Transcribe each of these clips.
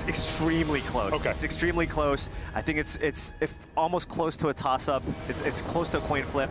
It's extremely close. Okay. It's extremely close. I think it's it's if almost close to a toss-up. It's it's close to a coin flip,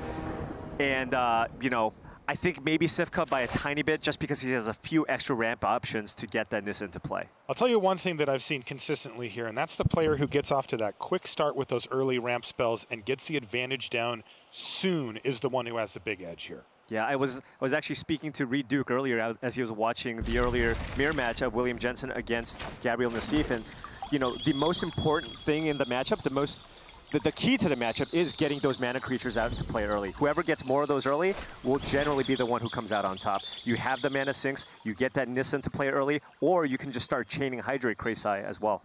and uh, you know. I think maybe Cifka by a tiny bit just because he has a few extra ramp options to get that Nissa into play. I'll tell you one thing that I've seen consistently here, and that's the player who gets off to that quick start with those early ramp spells and gets the advantage down soon is the one who has the big edge here. Yeah, I was I was actually speaking to Reed Duke earlier as he was watching the earlier mirror match of William Jensen against Gabriel Nassif, and you know the most important thing in the matchup, the most the, the key to the matchup is getting those mana creatures out into play early. Whoever gets more of those early will generally be the one who comes out on top. You have the mana sinks, you get that Nissa into play early, or you can just start chaining Hydroid Krasis as well.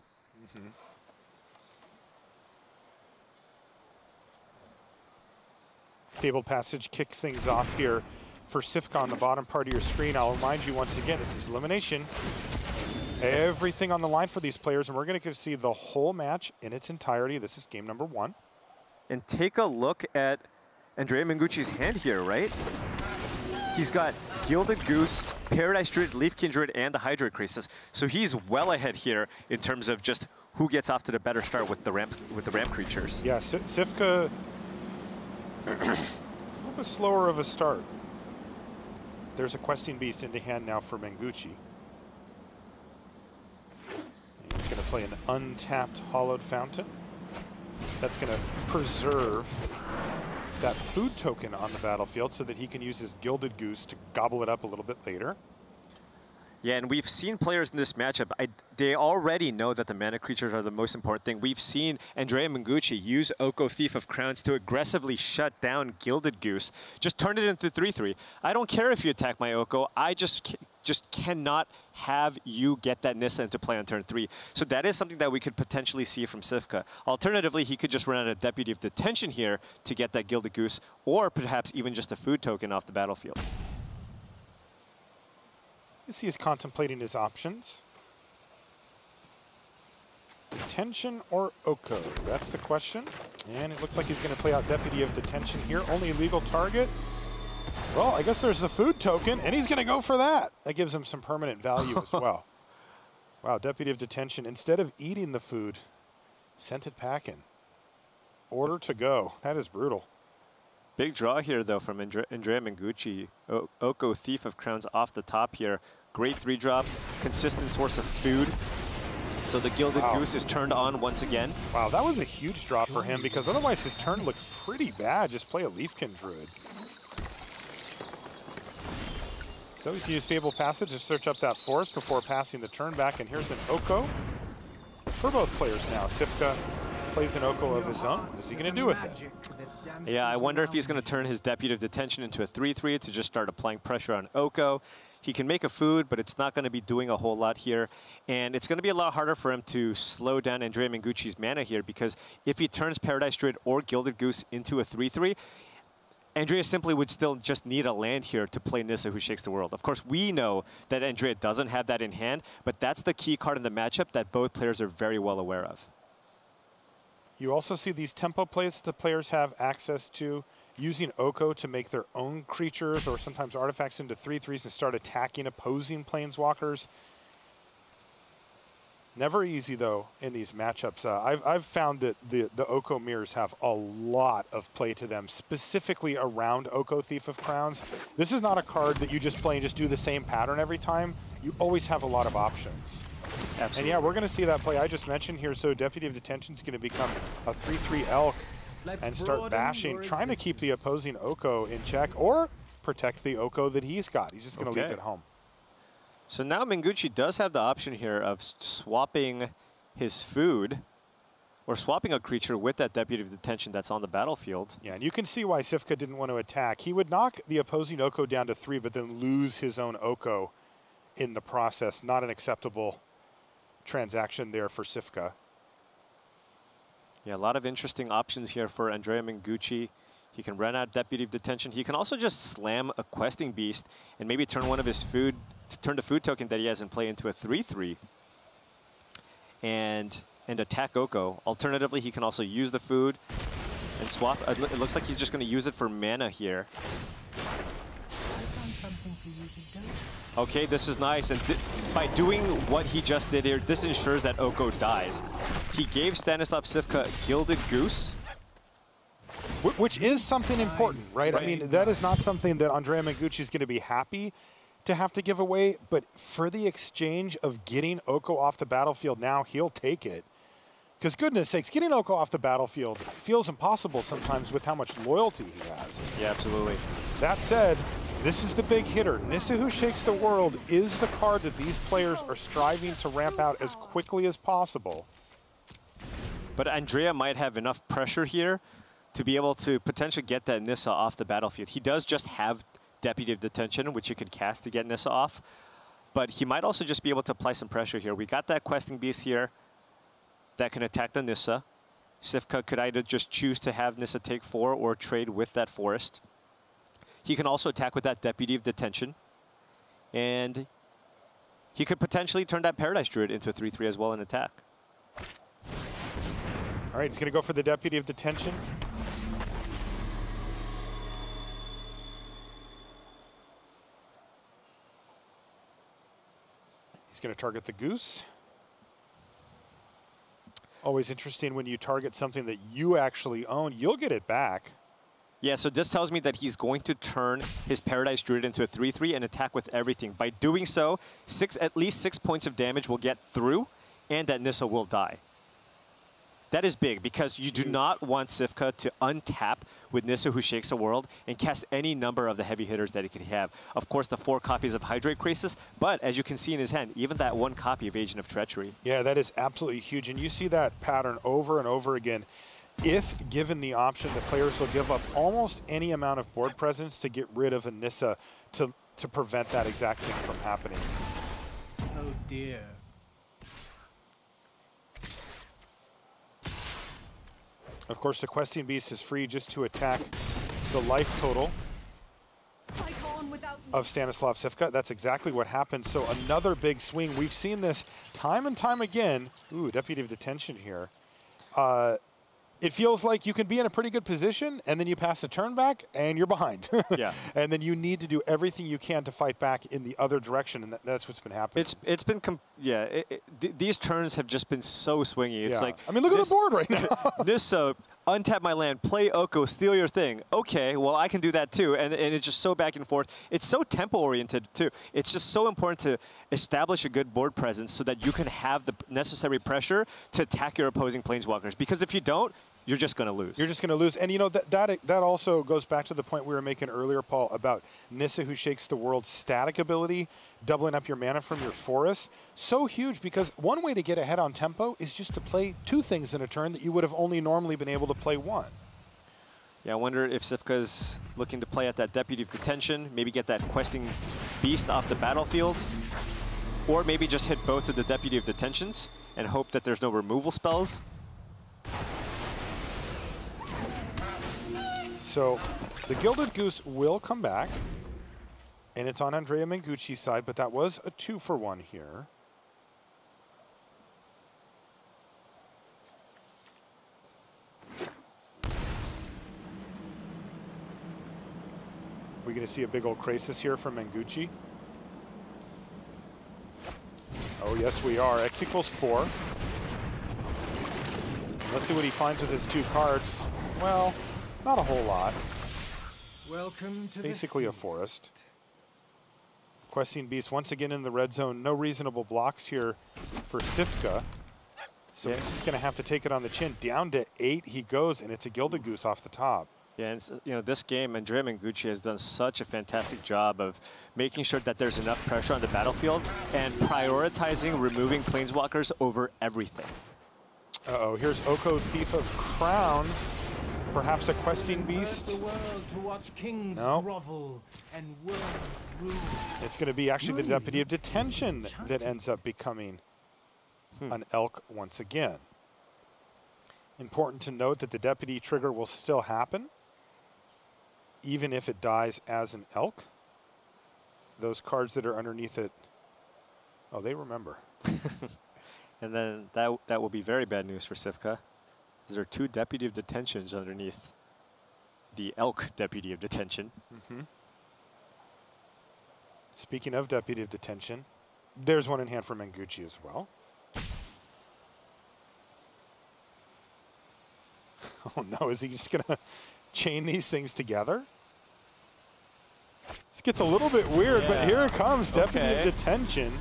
Fabled Passage kicks things off here for Cifka on the bottom part of your screen. I'll remind you once again, this is elimination. Everything on the line for these players, and we're going to see the whole match in its entirety. This is game number one. And take a look at Andrea Mengucci's hand here, right? He's got Gilded Goose, Paradise Druid, Leafkin Druid, and the Hydroid Krasis. So he's well ahead here in terms of just who gets off to the better start with the ramp with the ramp creatures. Yeah, S Cifka, a little bit slower of a start. There's a Questing Beast into hand now for Mengucci. He's going to play an untapped Hallowed Fountain. That's going to preserve that food token on the battlefield so that he can use his Gilded Goose to gobble it up a little bit later. Yeah, and we've seen players in this matchup, I, they already know that the mana creatures are the most important thing. We've seen Andrea Mengucci use Oko Thief of Crowns to aggressively shut down Gilded Goose. Just turn it into 3-3. I don't care if you attack my Oko, I just just cannot have you get that Nissa into play on turn three. So that is something that we could potentially see from Cifka. Alternatively, he could just run out a Deputy of Detention here to get that Gilded Goose, or perhaps even just a food token off the battlefield. As he is contemplating his options. Detention or Oko? That's the question. And it looks like he's going to play out Deputy of Detention here. Only legal target. Well, I guess there's the food token, and he's going to go for that. That gives him some permanent value as well. Wow, Deputy of Detention, instead of eating the food, sent it packing. Order to go. That is brutal. Big draw here, though, from Andre Andrea Mengucci. O Oko, Thief of Crowns off the top here. Great three drop, consistent source of food. So the Gilded wow. Goose is turned on once again. Wow, that was a huge drop for him because otherwise his turn looked pretty bad. Just play a Leafkin Druid. So he's used Fable Passage to search up that forest before passing the turn back, and here's an Oko for both players now. Cifka plays an Oko of his own. What's he going to do with it? Yeah, I wonder if he's going to turn his Deputy of Detention into a 3-3 to just start applying pressure on Oko. He can make a food, but it's not going to be doing a whole lot here. And it's going to be a lot harder for him to slow down Andrea Mengucci's mana here because if he turns Paradise Druid or Gilded Goose into a 3-3, Andrea simply would still just need a land here to play Nissa who shakes the world. Of course, we know that Andrea doesn't have that in hand, but that's the key card in the matchup that both players are very well aware of. You also see these tempo plays that the players have access to, using Oko to make their own creatures or sometimes artifacts into 3-3s and start attacking opposing planeswalkers. Never easy, though, in these matchups. Uh, I've, I've found that the, the Oko mirrors have a lot of play to them, specifically around Oko Thief of Crowns. This is not a card that you just play and just do the same pattern every time. You always have a lot of options. Absolutely. And yeah, we're going to see that play I just mentioned here. So Deputy of Detention is going to become a 3-3 Elk Let's and start bashing, trying to keep the opposing Oko in check or protect the Oko that he's got. He's just going to okay. leave it home. So now Mengucci does have the option here of swapping his food or swapping a creature with that Deputy of Detention that's on the battlefield. Yeah, and you can see why Cifka didn't want to attack. He would knock the opposing Oko down to three, but then lose his own Oko in the process. Not an acceptable transaction there for Cifka. Yeah, a lot of interesting options here for Andrea Mengucci. He can run out Deputy of Detention. He can also just slam a Questing Beast and maybe turn one of his food, turn the food token that he has in play into a 3-3 and, and attack Oko. Alternatively, he can also use the food and swap. It looks like he's just going to use it for mana here. Okay, this is nice. And by doing what he just did here, this ensures that Oko dies. He gave Stanislav Cifka Gilded Goose. Which is something important, right? right? I mean, that is not something that Andrea Mengucci is going to be happy to have to give away, but for the exchange of getting Oko off the battlefield now, he'll take it. Because goodness sakes, getting Oko off the battlefield feels impossible sometimes with how much loyalty he has. Yeah, absolutely. That said, this is the big hitter. Nissa Who Shakes the World is the card that these players are striving to ramp out as quickly as possible. But Andrea might have enough pressure here to be able to potentially get that Nissa off the battlefield. He does just have Deputy of Detention, which you can cast to get Nissa off. But he might also just be able to apply some pressure here. We got that Questing Beast here that can attack the Nissa. Cifka could either just choose to have Nissa take four or trade with that Forest. He can also attack with that Deputy of Detention. And he could potentially turn that Paradise Druid into a 3-3 as well and attack. All right, he's going to go for the Deputy of Detention. He's going to target the Goose. Always interesting when you target something that you actually own, you'll get it back. Yeah, so this tells me that he's going to turn his Paradise Druid into a 3-3 and attack with everything. By doing so, six at least six points of damage will get through, and that Nissa will die. That is big because you do not want Cifka to untap with Nissa who shakes the world and cast any number of the heavy hitters that he could have. Of course, the four copies of Hydroid Krasis, but as you can see in his hand, even that one copy of Agent of Treachery. Yeah, that is absolutely huge. And you see that pattern over and over again. If given the option, the players will give up almost any amount of board presence to get rid of Anissa to, to prevent that exact thing from happening. Oh dear. Of course, the Questing Beast is free just to attack the life total of Stanislav Cifka. That's exactly what happened. So another big swing. We've seen this time and time again. Ooh, Deputy of Detention here. Uh, it feels like you can be in a pretty good position and then you pass a turn back and you're behind. yeah. And then you need to do everything you can to fight back in the other direction, and that, that's what's been happening. It's it's been yeah. It, it, th these turns have just been so swingy. It's yeah. like I mean, look this, at the board right now. this uh, untap my land, play Oko, steal your thing. Okay, well I can do that too, and and it's just so back and forth. It's so tempo oriented too. It's just so important to establish a good board presence so that you can have the necessary pressure to attack your opposing planeswalkers. Because if you don't, you're just going to lose. You're just going to lose. And you know, that, that, that also goes back to the point we were making earlier, Paul, about Nissa who shakes the world static ability, doubling up your mana from your forest. So huge because one way to get ahead on tempo is just to play two things in a turn that you would have only normally been able to play one. Yeah, I wonder if Cifka's looking to play at that Deputy of Detention, maybe get that Questing Beast off the battlefield, or maybe just hit both of the Deputy of Detentions and hope that there's no removal spells. So the Gilded Goose will come back. And it's on Andrea Mengucci's side, but that was a two for one here. We're going to see a big old Krasis here from Mengucci. Oh, yes, we are. X equals four. Let's see what he finds with his two cards. Well, not a whole lot. Welcome to Basically a forest. Questing Beast once again in the red zone. No reasonable blocks here for Cifka. So yeah. he's just going to have to take it on the chin. Down to eight he goes, and it's a Gilded Goose off the top. Yeah, and you know, this game, Andrea Mengucci has done such a fantastic job of making sure that there's enough pressure on the battlefield and prioritizing removing Planeswalkers over everything. Uh-oh, here's Oko, Thief of Crowns. Perhaps a questing beast? No. It's going to be actually the Deputy of Detention that ends up becoming hmm. an elk once again. Important to note that the Deputy trigger will still happen, even if it dies as an elk. Those cards that are underneath it, oh, they remember. and then that, that will be very bad news for Cifka. There are two deputy of detentions underneath the elk deputy of detention. Mm -hmm. Speaking of deputy of detention, there's one in hand for Mengucci as well. Oh no, is he just gonna chain these things together? This gets a little bit weird, but here it comes, deputy Okay. of detention.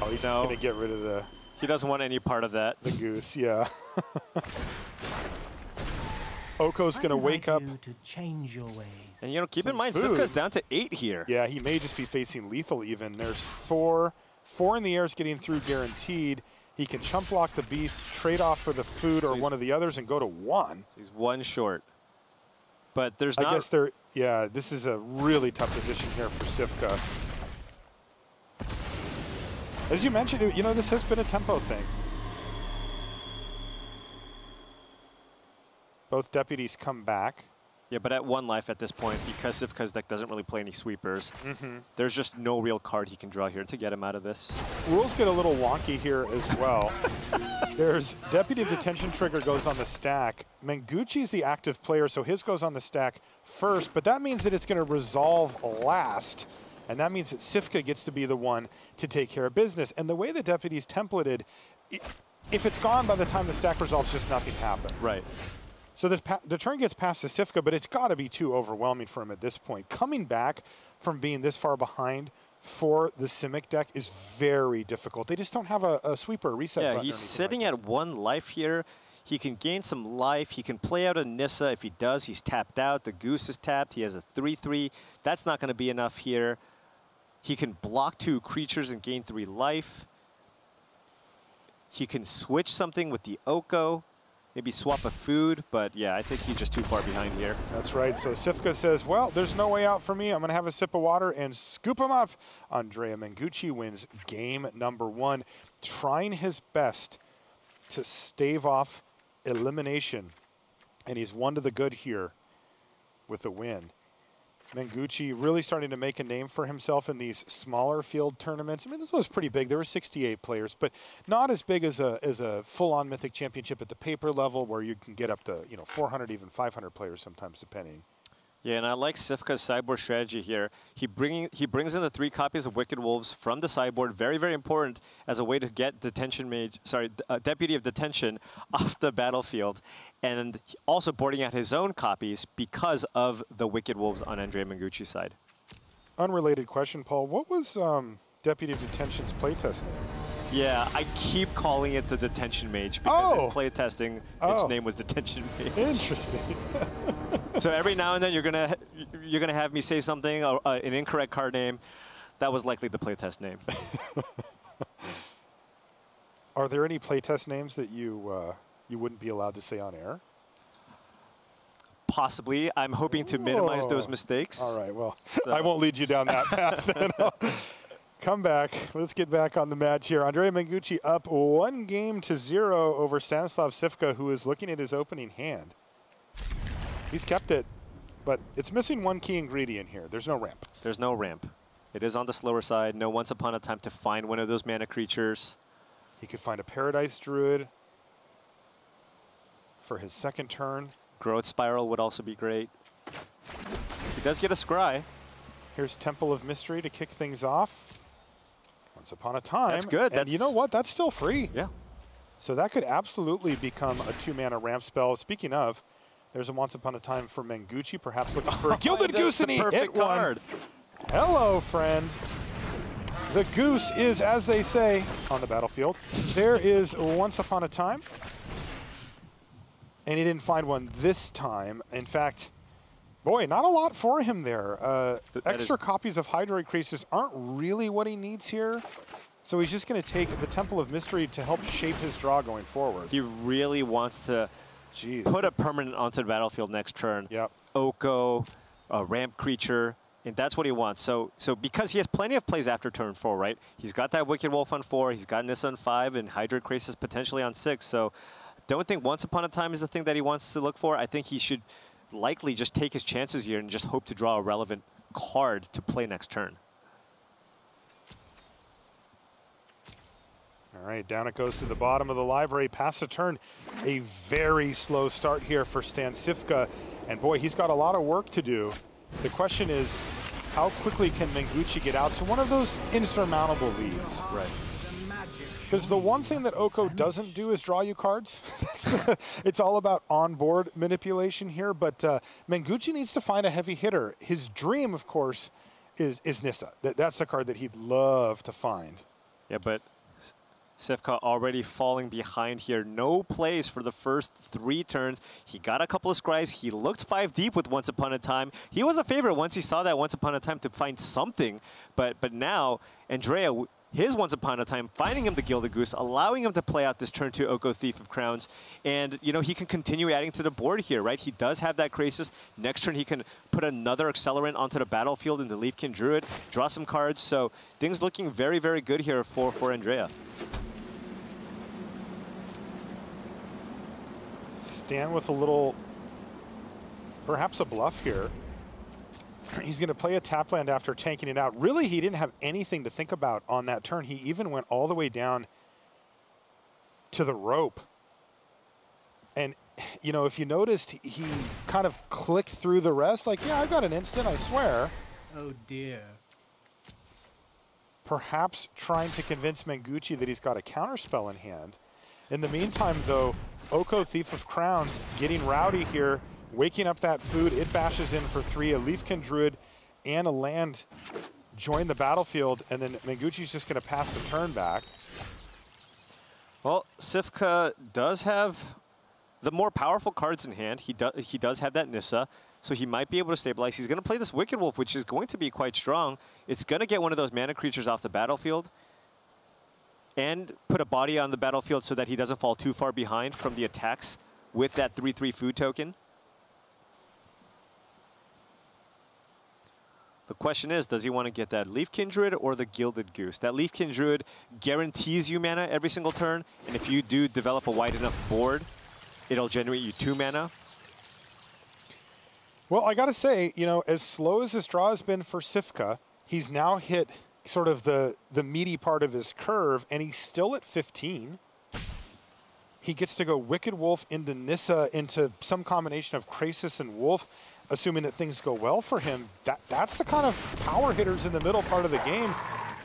Oh, he's just gonna get rid of the, He doesn't want any part of that. the goose, yeah. Oko's gonna wake up. to change your ways. And you know, keep in mind, food. Cifka's down to eight here. Yeah, he may just be facing lethal even. There's four. Four in the air is getting through guaranteed. He can chump block the beast, trade off for the food or one of the others, and go to one. He's one short. But there's I not. guess they're, yeah, this is a really tough position here for Cifka. As you mentioned, you know, this has been a tempo thing. Both deputies come back. Yeah, but at one life at this point, because Cifka's deck doesn't really play any sweepers, Mm-hmm. there's just no real card he can draw here to get him out of this. Rules get a little wonky here as well. There's deputy detention trigger goes on the stack. Mengucci's the active player, so his goes on the stack first, but that means that it's going to resolve last. And that means that Cifka gets to be the one to take care of business. And the way the deputy's templated, if it's gone by the time the stack resolves, just nothing happened. Right. So the, pa- the turn gets past to Cifka, but it's got to be too overwhelming for him at this point. Coming back from being this far behind for the Simic deck is very difficult. They just don't have a, a sweeper, a reset Yeah, he's sitting like at one life here. He can gain some life. He can play out a Nissa. If he does, he's tapped out. The Goose is tapped. He has a 3-3. That's not going to be enough here. He can block two creatures and gain three life. He can switch something with the Oko. Maybe swap a food, but yeah, I think he's just too far behind here. That's right. So Cifka says, well, there's no way out for me. I'm going to have a sip of water and scoop him up. Andrea Mengucci wins game number one, trying his best to stave off elimination. And he's one to the good here with the win. Mengucci really starting to make a name for himself in these smaller field tournaments. I mean, this was pretty big. There were 68 players, but not as big as a as a full-on Mythic Championship at the paper level, where you can get up to you know 400, even 500 players sometimes, depending. Yeah, and I like Cifka's sideboard strategy here. He bringing he brings in the three copies of Wicked Wolves from the sideboard, very very important as a way to get detention mage, sorry, uh, deputy of detention off the battlefield, and also boarding out his own copies because of the Wicked Wolves on Andrea Mengucci's side. Unrelated question, Paul. What was um, Deputy of Detention's playtest name? Yeah, I keep calling it the detention mage because Oh. in playtesting its Oh. name was detention mage. Interesting. so every now and then you're gonna you're gonna have me say something uh, an incorrect card name. That was likely the playtest name. Are there any playtest names that you uh, you wouldn't be allowed to say on air? Possibly. I'm hoping to minimize those mistakes. All right. Well, So- I won't lead you down that path. Come back. Let's get back on the match here. Andrea Mengucci up one game to zero over Stanislav Cifka, who is looking at his opening hand. He's kept it, but it's missing one key ingredient here. There's no ramp. There's no ramp. It is on the slower side. No once upon a time to find one of those mana creatures. He could find a Paradise Druid for his second turn. Growth Spiral would also be great. He does get a Scry. Here's Temple of Mystery to kick things off. Once upon a time. That's good. And you know what? That's still free. Yeah. So that could absolutely become a two mana ramp spell. Speaking of, there's a Once Upon a Time for Mengucci, perhaps looking for a Gilded That's Goose, the and he perfect hit one. card. Hello, friend. The goose is, as they say, on the battlefield. There is Once Upon a Time. And he didn't find one this time. In fact, boy, not a lot for him there. Uh, extra copies of Hydroid Krasis aren't really what he needs here. So he's just going to take the Temple of Mystery to help shape his draw going forward. He really wants to Jeez. put a permanent onto the battlefield next turn. Yep. Oko, a ramp creature, and that's what he wants. So, so because he has plenty of plays after turn four, right? He's got that Wicked Wolf on four, he's got Nissa on five, and Hydroid Krasis potentially on six. So, don't think Once Upon a Time is the thing that he wants to look for. I think he should likely just take his chances here and just hope to draw a relevant card to play next turn. All right, down it goes to the bottom of the library. Past the turn. A very slow start here for Stan Cifka. And boy, he's got a lot of work to do. The question is, how quickly can Mengucci get out to one of those insurmountable leads? Right. Because the one thing that Oko doesn't do is draw you cards. it's all about onboard manipulation here, but uh, Mengucci needs to find a heavy hitter. His dream, of course, is, is Nissa. That, that's the card that he'd love to find. Yeah, but Cifka already falling behind here. No plays for the first three turns. He got a couple of scries. He looked five deep with Once Upon a Time. He was a favorite once he saw that Once Upon a Time to find something. But but now, Andrea, his Once Upon a Time, finding him the Gilded Goose, allowing him to play out this turn to Oko Thief of Crowns. And, you know, he can continue adding to the board here, right? He does have that Krasis. Next turn, he can put another Accelerant onto the battlefield in the Leafkin Druid, draw some cards. So things looking very, very good here for, for Andrea. Stan with a little, perhaps a bluff here. He's going to play a tap land after tanking it out. Really, he didn't have anything to think about on that turn. He even went all the way down to the rope. And, you know, if you noticed, he kind of clicked through the rest. Like, yeah, I've got an instant, I swear. Oh dear. Perhaps trying to convince Mengucci that he's got a counterspell in hand. In the meantime, though, Oko, Thief of Crowns, getting rowdy here, waking up that food. It bashes in for three. A Leafkin Druid and a land join the battlefield, and then Mengucci's just going to pass the turn back. Well, Cifka does have the more powerful cards in hand. He, do, he does have that Nissa, so he might be able to stabilize. He's going to play this Wicked Wolf, which is going to be quite strong. It's going to get one of those mana creatures off the battlefield and put a body on the battlefield so that he doesn't fall too far behind from the attacks with that 3-3 food token. The question is, does he want to get that Leafkin Druid or the Gilded Goose? That Leafkin Druid guarantees you mana every single turn, and if you do develop a wide enough board, it'll generate you two mana. Well, I got to say, you know, as slow as this draw has been for Cifka, he's now hit sort of the, the meaty part of his curve, and he's still at 15. He gets to go Wicked Wolf into Nissa, into some combination of Krasis and Wolf, assuming that things go well for him. That, that's the kind of power hitters in the middle part of the game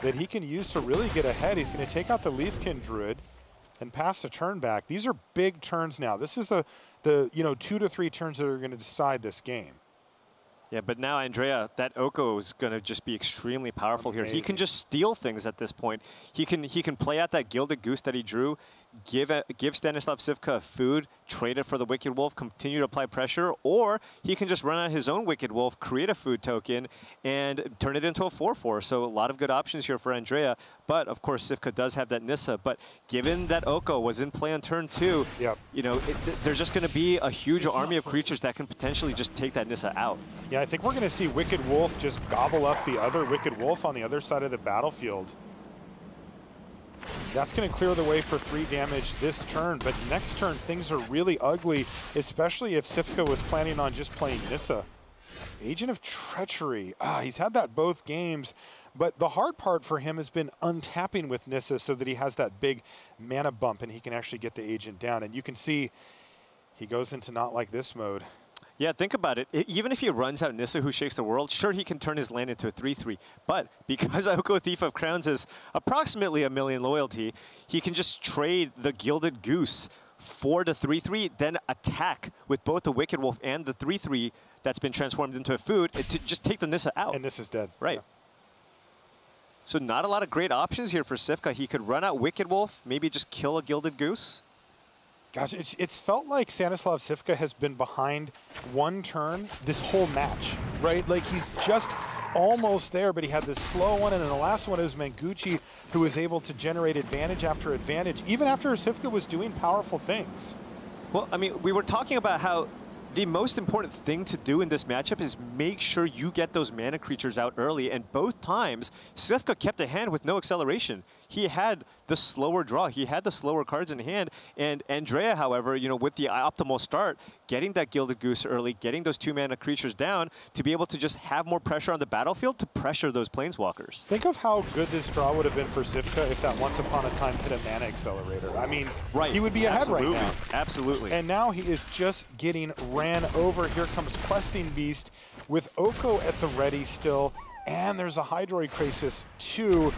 that he can use to really get ahead. He's going to take out the Leafkin Druid and pass the turn back. These are big turns now. This is the, the you know, two to three turns that are going to decide this game. Yeah, but now Andrea, that Oko is going to just be extremely powerful Amazing. here. He can just steal things at this point. He can he can play out that Gilded Goose that he drew, give a, give Stanislav Cifka food, trade it for the Wicked Wolf, continue to apply pressure, or he can just run out his own Wicked Wolf, create a food token, and turn it into a 4-4. So a lot of good options here for Andrea. But, of course, Cifka does have that Nissa. But given that Oko was in play on turn two, yep. you know, it, th there's just going to be a huge army of creatures that can potentially just take that Nissa out. Yeah, I think we're going to see Wicked Wolf just gobble up the other Wicked Wolf on the other side of the battlefield. That's going to clear the way for three damage this turn, but next turn things are really ugly, especially if Cifka was planning on just playing Nissa. Agent of Treachery. Ah, he's had that both games, but the hard part for him has been untapping with Nissa so that he has that big mana bump and he can actually get the agent down. And you can see he goes into not like this mode. Yeah, think about it. Even if he runs out Nissa, who shakes the world, sure, he can turn his land into a 3-3. But because Oko Thief of Crowns is approximately a million loyalty, he can just trade the Gilded Goose for the 3-3, then attack with both the Wicked Wolf and the 3-3 that's been transformed into a food to just take the Nissa out. And this is dead. Right. Yeah. So not a lot of great options here for Cifka. He could run out Wicked Wolf, maybe just kill a Gilded Goose. Gosh, it's, it's felt like Stanislav Cifka has been behind one turn this whole match, right? Like he's just almost there, but he had this slow one, and then the last one is Mengucci, who was able to generate advantage after advantage, even after Cifka was doing powerful things. Well, I mean, we were talking about how the most important thing to do in this matchup is make sure you get those mana creatures out early, and both times, Cifka kept a hand with no acceleration. He had the slower draw. He had the slower cards in hand, and Andrea, however, you know, with the optimal start, getting that Gilded Goose early, getting those two mana creatures down to be able to just have more pressure on the battlefield to pressure those planeswalkers. Think of how good this draw would have been for Cifka if that once upon a time hit a mana accelerator. I mean, right. he would be ahead Absolutely. right now. Absolutely. And now he is just getting ran over. Here comes Questing Beast with Oko at the ready still. And there's a Hydroid Krasis to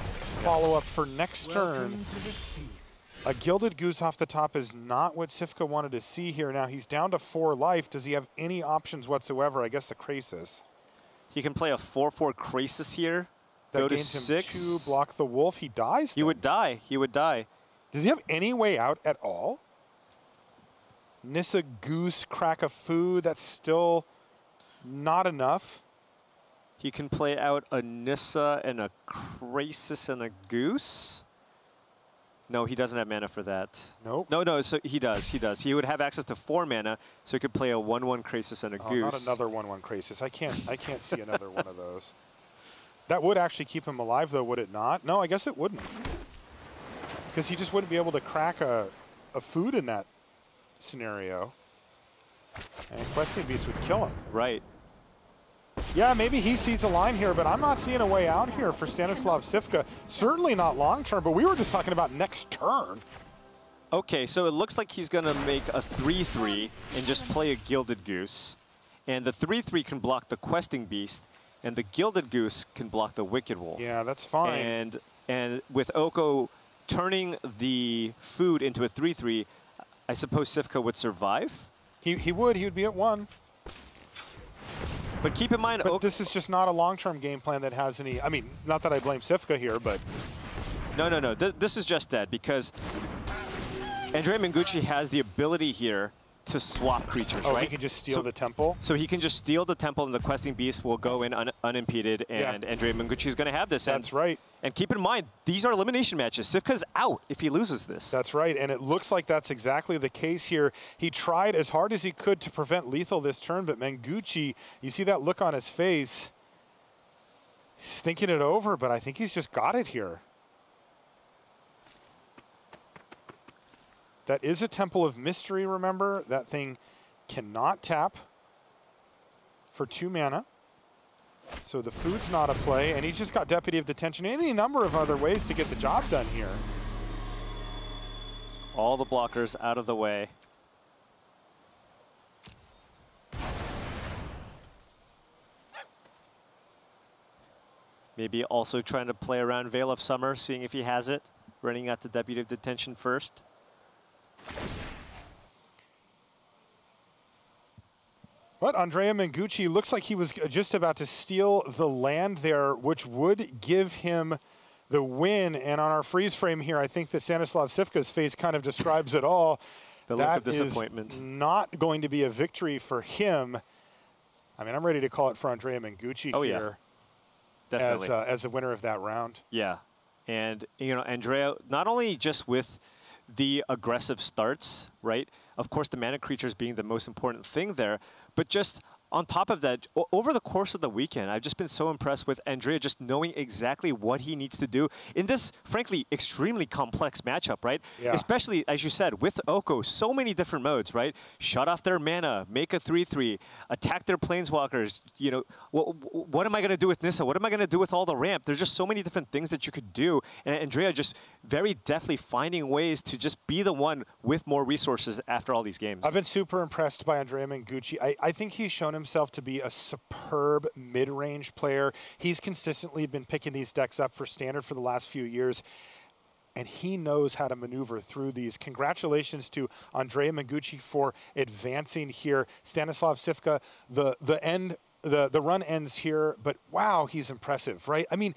follow up for next turn. to the feast. A Gilded Goose off the top is not what Cifka wanted to see here. Now he's down to four life. Does he have any options whatsoever? I guess the Krasis. He can play a 4-4 Krasis here, That go to gains him six. two, block the wolf. He dies. He then. would die. He would die. Does he have any way out at all? Nissa Goose, crack of food. That's still not enough. He can play out a Nissa and a Krasis and a Goose. No, he doesn't have mana for that. Nope. No, no, so he does, he does. He would have access to four mana, so he could play a 1-1 Krasis and a Oh, Goose. not another one-one Krasis. I can't. I can't see another one of those. That would actually keep him alive, though, would it not? No, I guess it wouldn't. Because he just wouldn't be able to crack a, a food in that scenario. And Questing Beast would kill him. Right. Yeah, maybe he sees a line here, but I'm not seeing a way out here for Stanislav Cifka. Certainly not long term, but we were just talking about next turn. Okay, so it looks like he's going to make a 3-3 and just play a Gilded Goose. And the 3-3 can block the Questing Beast, and the Gilded Goose can block the Wicked Wolf. Yeah, that's fine. And and with Oko turning the food into a 3-3, I suppose Cifka would survive. he, he would. He would be at one. But keep in mind, But this is just not a long-term game plan that has any. I mean, not that I blame Cifka here, but no, no, no. Th this is just dead because Andrea Mengucci has the ability here to swap creatures, oh, right? he can just steal So- the temple. So he can just steal the temple, and the questing beast will go in un unimpeded, Yeah. and Andrea Mengucci is going to have this. and- That's right. And keep in mind, these are elimination matches. Cifka's out if he loses this. That's right, and it looks like that's exactly the case here. He tried as hard as he could to prevent lethal this turn, but Mengucci, you see that look on his face. He's thinking it over, but I think he's just got it here. That is a Temple of Mystery, remember? That thing cannot tap for two mana. So the food's not a play, and he's just got Deputy of Detention. Any number of other ways to get the job done here. All the blockers out of the way. Maybe also trying to play around Veil of Summer, seeing if he has it. Running out the Deputy of Detention first. But Andrea Mengucci looks like he was just about to steal the land there, which would give him the win. And on our freeze frame here, I think that Stanislav Cifka's face kind of describes it all. The look of That is disappointment. not going to be a victory for him. I mean, I'm ready to call it for Andrea Mengucci Oh, yeah. here Definitely. as, uh, as a winner of that round. Yeah. And, you know, Andrea, not only just with the aggressive starts, right? Of course, the mana creatures being the most important thing there, but just on top of that, over the course of the weekend, I've just been so impressed with Andrea just knowing exactly what he needs to do in this, frankly, extremely complex matchup, right? Yeah. Especially, as you said, with Oko, so many different modes, right? Shut off their mana, make a 3-3, attack their planeswalkers. You know, what, what am I going to do with Nissa? What am I going to do with all the ramp? There's just so many different things that you could do. And Andrea just very deftly finding ways to just be the one with more resources after all these games. I've been super impressed by Andrea Mengucci. I, I think he's shown himself to be a superb mid-range player. He's consistently been picking these decks up for standard for the last few years. And he knows how to maneuver through these. Congratulations to Andrea Mengucci for advancing here. Stanislav Cifka, the the end, the the run ends here, but wow, he's impressive, right? I mean,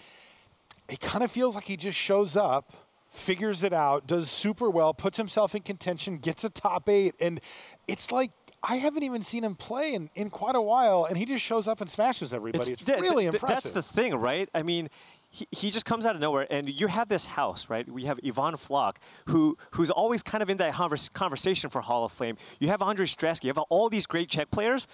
it kind of feels like he just shows up, figures it out, does super well, puts himself in contention, gets a top eight, and it's like I haven't even seen him play in, in quite a while, and he just shows up and smashes everybody. It's, th- really th- impressive. That's the thing, right? I mean, he, he just comes out of nowhere, and you have this house, right? We have Ivan Floch, who who's always kind of in that convers- conversation for Hall of Fame. You have Andre Strasky. You have all these great Czech players,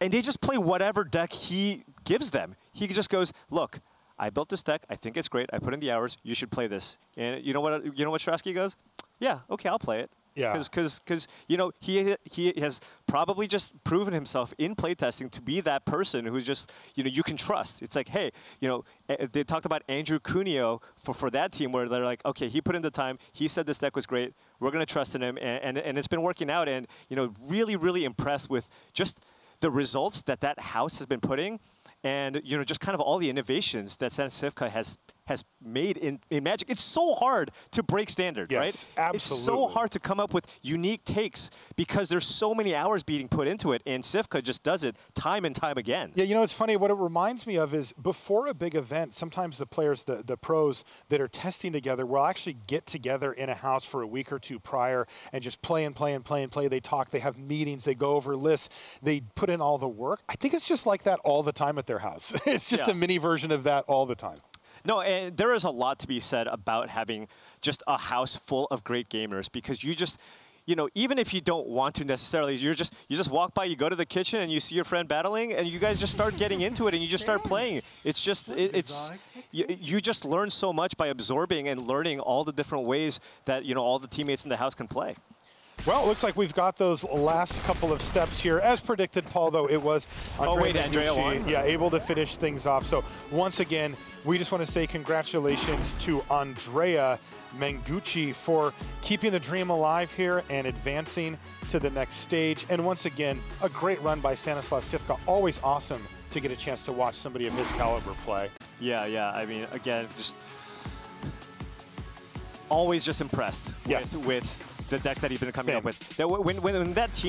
and they just play whatever deck he gives them. He just goes, look. I built this deck. I think it's great. I put in the hours. You should play this. And you know what? You know what Strasky goes? Yeah. Okay, I'll play it. Yeah. Because because you know he he has probably just proven himself in playtesting to be that person who's just you know you can trust. It's like hey you know eh, they talked about Andrew Cuneo for for that team where they're like okay he put in the time he said this deck was great we're gonna trust in him and and, and it's been working out and you know really really impressed with just the results that that house has been putting, and you know just kind of all the innovations that Santa Cifka has has made in, in Magic. It's so hard to break standard, Yes, right? It's so hard to come up with unique takes because there's so many hours being put into it, and Cifka just does it time and time again. Yeah, you know, it's funny. What it reminds me of is before a big event, sometimes the players, the, the pros that are testing together, will actually get together in a house for a week or two prior and just play and play and play and play. They talk, they have meetings, they go over lists, they put in all the work. I think it's just like that all the time at their house. it's just Yeah. a mini version of that all the time. No, and there is a lot to be said about having just a house full of great gamers because you just you know, even if you don't want to necessarily, you're just you just walk by, you go to the kitchen, and you see your friend battling, and you guys just start getting into it, and you just start playing. It's just it, it's you, you just learn so much by absorbing and learning all the different ways that you know all the teammates in the house can play. Well, it looks like we've got those last couple of steps here. As predicted, Paul, though, it was Andrea Oh, wait, Andrea won? Yeah, able to finish things off. So once again, we just want to say congratulations to Andrea Mengucci for keeping the dream alive here and advancing to the next stage. And once again, a great run by Stanislav Cifka. Always awesome to get a chance to watch somebody of his caliber play. Yeah, yeah. I mean, again, just always just impressed Yeah. with with the decks that he's been coming Same. up with. That when, when when that team